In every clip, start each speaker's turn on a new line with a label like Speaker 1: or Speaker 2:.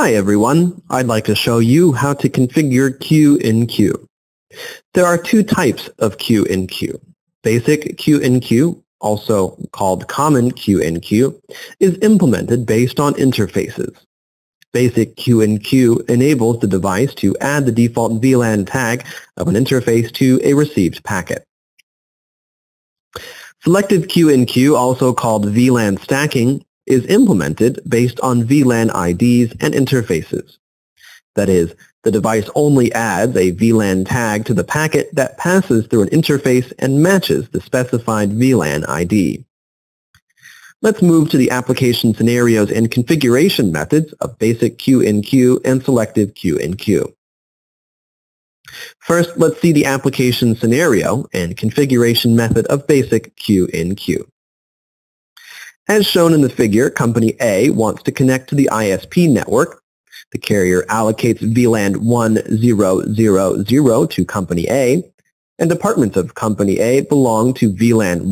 Speaker 1: Hi everyone, I'd like to show you how to configure Q in Q. There are two types of Q in Q. Basic Q in Q, also called Common Q in Q, is implemented based on interfaces. Basic Q in Q enables the device to add the default VLAN tag of an interface to a received packet. Selective Q in Q, also called VLAN stacking, is implemented based on VLAN IDs and interfaces. That is, the device only adds a VLAN tag to the packet that passes through an interface and matches the specified VLAN ID. Let's move to the application scenarios and configuration methods of basic Q in Q and selective Q in Q. First, let's see the application scenario and configuration method of basic Q in Q. As shown in the figure, Company A wants to connect to the ISP network. The carrier allocates VLAN 1000 to Company A, and departments of Company A belong to VLAN 10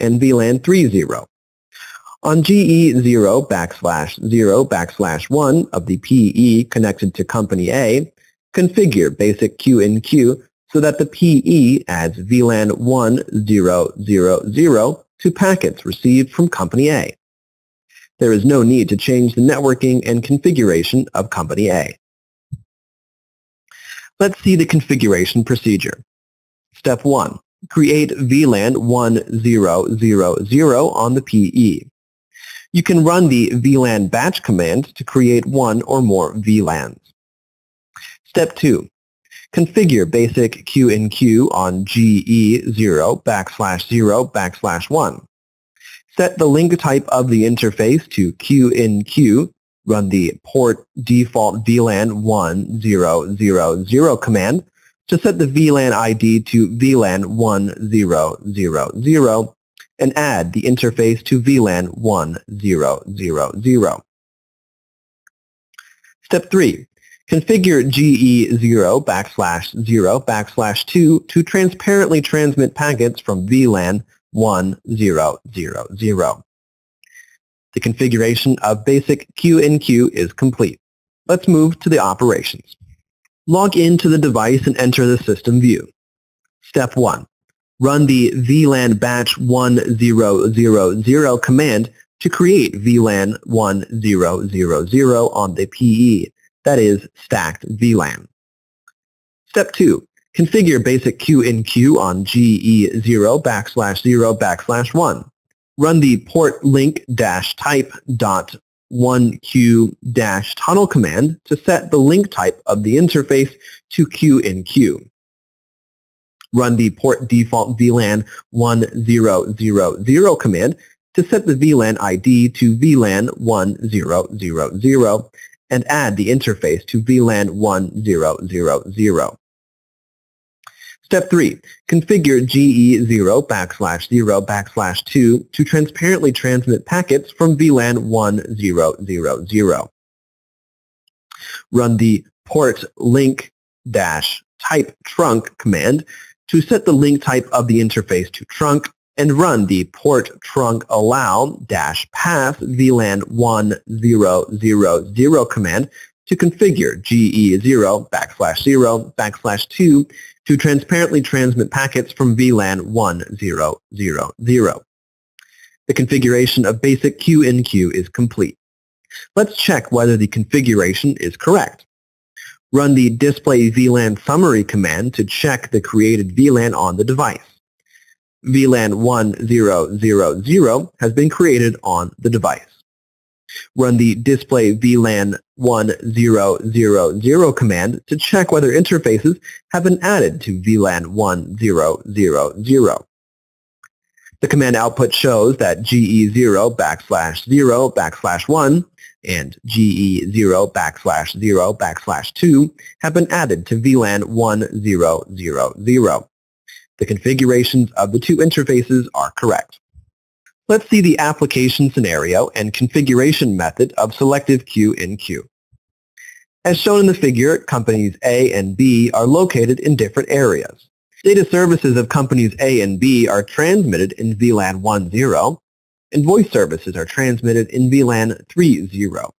Speaker 1: and VLAN 30. On GE0 backslash 0 backslash 1 of the PE connected to Company A, configure basic Q in Q so that the PE adds VLAN 1000 to packets received from Company A. There is no need to change the networking and configuration of Company A. Let's see the configuration procedure. Step 1. Create VLAN 1000 on the PE. You can run the VLAN batch command to create one or more VLANs. Step 2. Configure basic Q in Q on GE0 backslash 0 backslash 1. Set the link type of the interface to Q in Q. Run the port default VLAN 1000 command to set the VLAN ID to VLAN 1000 and add the interface to VLAN 1000. Step 3. Configure GE0 backslash 0 backslash 2 to transparently transmit packets from VLAN 1000. The configuration of basic Q in Q is complete. Let's move to the operations. Log into the device and enter the system view. Step 1. Run the VLAN batch 1000 command to create VLAN 1000 on the PE that is stacked VLAN. Step 2. Configure basic Q in Q on GE0 backslash 0 backslash 1. Run the port link dash type dot 1Q dash tunnel command to set the link type of the interface to Q in Q. Run the port default VLAN 1000 command to set the VLAN ID to VLAN 1000 and add the interface to VLAN 1000. Step 3. Configure GE0 backslash 0 backslash 2 to transparently transmit packets from VLAN 1000. Run the port link dash type trunk command to set the link type of the interface to trunk and run the port trunk allow dash pass VLAN 1000 command to configure GE0 backslash 0 backslash 2 to transparently transmit packets from VLAN 1000. The configuration of basic Q in Q is complete. Let's check whether the configuration is correct. Run the display VLAN summary command to check the created VLAN on the device. VLAN 1000 has been created on the device. Run the display VLAN 1000 command to check whether interfaces have been added to VLAN 1000. The command output shows that GE0 backslash 0 backslash 1 and GE0 backslash 0 backslash 2 have been added to VLAN 1000. The configurations of the two interfaces are correct. Let's see the application scenario and configuration method of selective Q in Q. As shown in the figure, companies A and B are located in different areas. Data services of companies A and B are transmitted in VLAN 1.0, and voice services are transmitted in VLAN 3.0.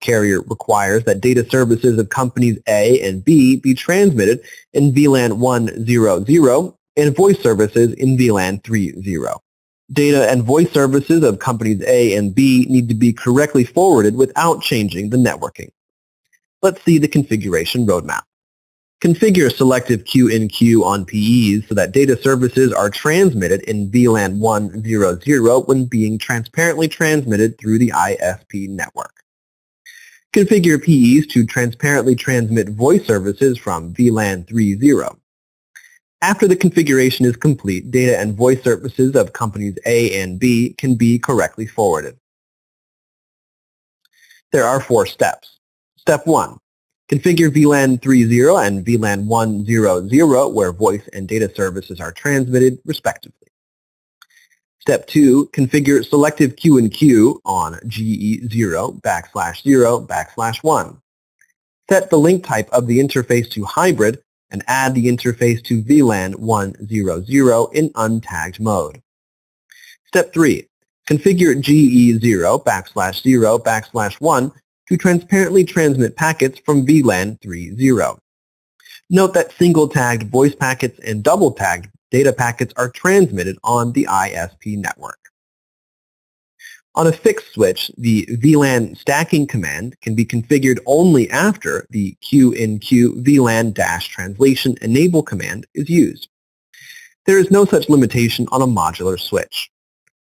Speaker 1: Carrier requires that data services of companies A and B be transmitted in VLAN 100 and voice services in VLAN 30. Data and voice services of companies A and B need to be correctly forwarded without changing the networking. Let's see the configuration roadmap. Configure selective Q-in-Q on PEs so that data services are transmitted in VLAN 100 when being transparently transmitted through the ISP network. Configure PEs to transparently transmit voice services from VLAN 3.0. After the configuration is complete, data and voice services of companies A and B can be correctly forwarded. There are four steps. Step 1. Configure VLAN 3.0 and VLAN 1.0.0 where voice and data services are transmitted, respectively. Step 2, configure selective Q in Q on GE0 backslash 0 backslash 1. Set the link type of the interface to hybrid and add the interface to VLAN 100 in untagged mode. Step 3, configure GE0 backslash 0 backslash 1 to transparently transmit packets from VLAN 3.0. Note that single-tagged voice packets and double-tagged data packets are transmitted on the ISP network. On a fixed switch, the VLAN stacking command can be configured only after the Q-in-Q VLAN-translation enable command is used. There is no such limitation on a modular switch.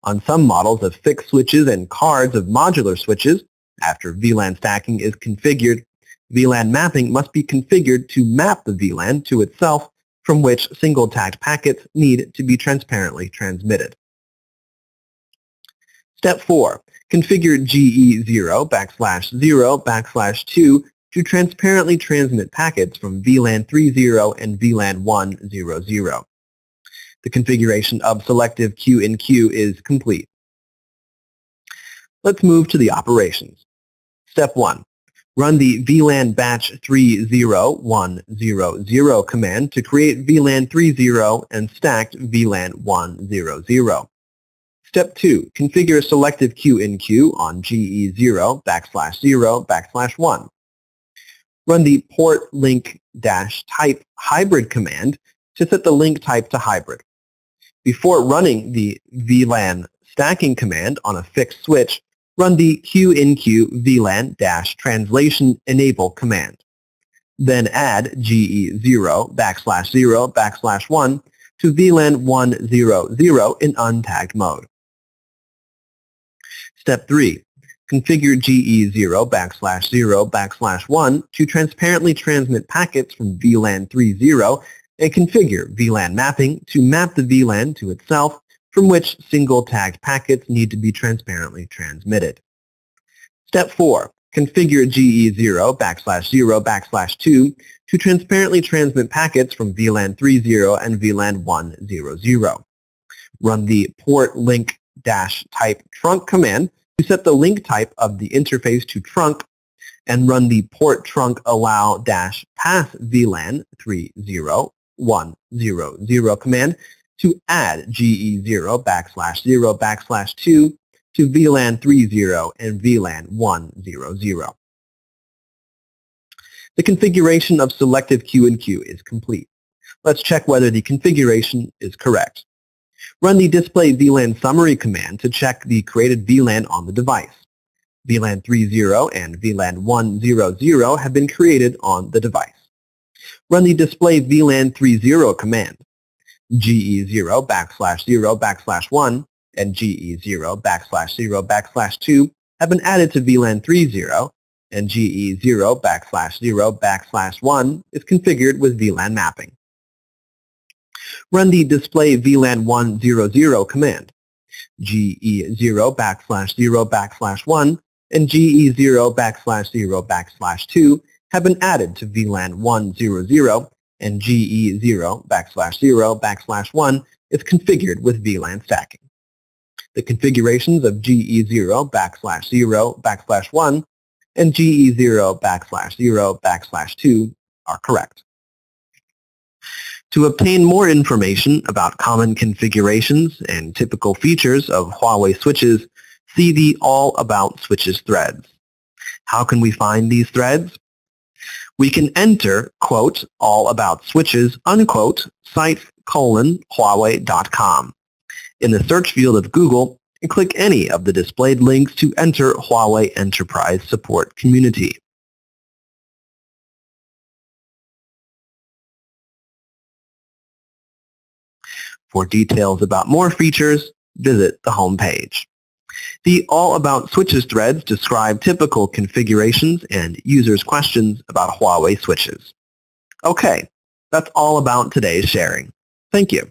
Speaker 1: On some models of fixed switches and cards of modular switches, after VLAN stacking is configured, VLAN mapping must be configured to map the VLAN to itself from which single-tagged packets need to be transparently transmitted. Step 4. Configure GE0 backslash 0 backslash 2 to transparently transmit packets from VLAN 3.0 and VLAN 1.0.0. The configuration of selective Q-in-Q is complete. Let's move to the operations. Step 1 run the VLAN batch 30100 command to create VLAN 30 and stacked VLAN 100. Step 2. Configure a selective Q-in-Q on GE0 backslash 0 backslash 1. Run the port link dash type hybrid command to set the link type to hybrid. Before running the VLAN stacking command on a fixed switch, run the Q-in-Q VLAN-translation enable command. Then add GE0 backslash 0 backslash 1 to VLAN 100 in untagged mode. Step 3. Configure GE0 backslash 0 backslash 1 to transparently transmit packets from VLAN 3.0 and configure VLAN mapping to map the VLAN to itself from which single-tagged packets need to be transparently transmitted. Step 4. Configure GE0 backslash 0 backslash 2 to transparently transmit packets from VLAN 3.0 and VLAN 1.0.0. Run the port link dash type trunk command to set the link type of the interface to trunk and run the port trunk allow dash pass VLAN 3.0.1.0.0 command to add GE0 backslash 0 backslash 2 to VLAN 3.0 and VLAN 1.0.0. The configuration of selective Q-in-Q is complete. Let's check whether the configuration is correct. Run the display VLAN summary command to check the created VLAN on the device. VLAN 3.0 and VLAN 1.0.0 have been created on the device. Run the display VLAN 3.0 command. GE0 backslash 0 backslash 1 and GE0 backslash 0 backslash 2 have been added to VLAN 3.0 and GE0 backslash 0 backslash 1 is configured with VLAN mapping. Run the display VLAN 100 command. GE0 backslash 0 backslash 1 and GE0 backslash 0 backslash 2 have been added to VLAN 100 and GE0 backslash 0 backslash 1 is configured with VLAN stacking. The configurations of GE0 backslash 0 backslash 1 and GE0 backslash 0 backslash 2 are correct. To obtain more information about common configurations and typical features of Huawei switches, see the All About Switches threads. How can we find these threads? We can enter, quote, all about switches, unquote, site colon huawei.com. In the search field of Google, click any of the displayed links to enter Huawei Enterprise Support Community. For details about more features, visit the home page. The All About Switches threads describe typical configurations and users' questions about Huawei switches. Okay, that's all about today's sharing. Thank you.